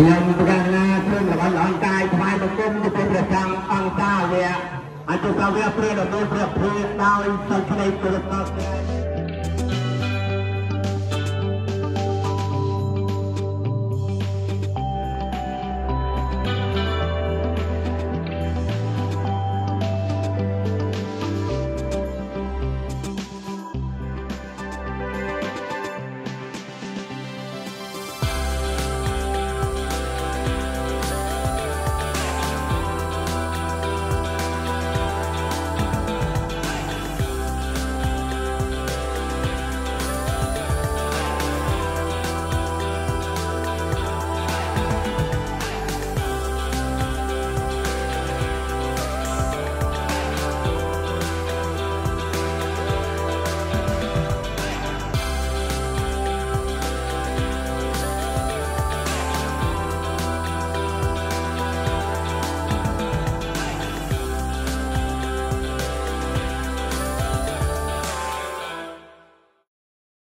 ខ្ញុំប្រកាសណាគ្រឿងរបស់អង្គកាយថ្វាយបង្គំទៅព្រះច័ន្ទអង្គការវាអញ្ចឹងក៏វាព្រះដំណើរព្រះព្រាដោយសិលក្តីគោរពដល់